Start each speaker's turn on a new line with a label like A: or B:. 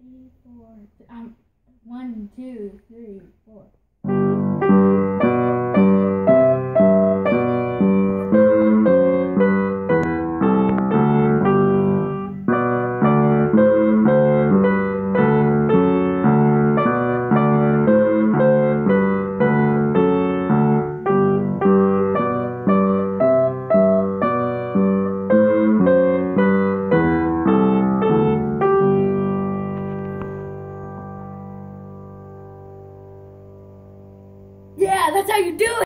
A: Ready, four, um, one, two, three. Yeah, that's how you do it.